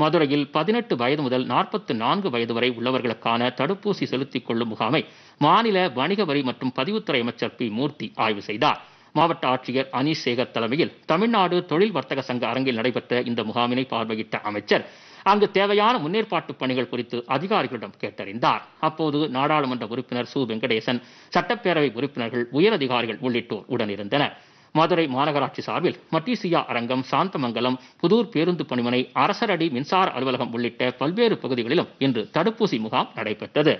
மதுரையில் பதினெட்டு வயது முதல் நாற்பத்து நான்கு வயது வரை உள்ளவர்களுக்கான தடுப்பூசி செலுத்திக் கொள்ளும் முகாமை மாநில வணிக வரி மற்றும் பதிவுத்துறை அமைச்சர் பி. மூர்த்தி ஆய்வு செய்தார். மாவட்ட ஆட்சியர் அனீஷ் சேகர் தலைமையில் தமிழ்நாடு தொழில் வர்த்தக சங்க அரங்கில் நடைபெற்ற இந்த முகாமினை பார்வையிட்ட அமைச்சர் அங்கு தேவையான முன்னேற்பாட்டு பணிகள் குறித்து அதிகாரிகளிடம் கேட்டறிந்தார். அப்போது நாடாளுமன்ற உறுப்பினர் சு. வெங்கடேசன் சட்டப்பேரவை உறுப்பினர்கள் உயரதிகாரிகள் உள்ளிட்டோர் உடனிருந்தனர். மதுரை மாநகராட்சி சார்பில் மட்டீசியா அரங்கம் சாந்தமங்கலம் புதூர் பேருந்து பணிமனை அரசரடி மின்சார அலுவலகம் உள்ளிட்ட பல்வேறு பகுதிகளிலும் இன்று தடுப்பூசி முகாம் நடைபெற்றது.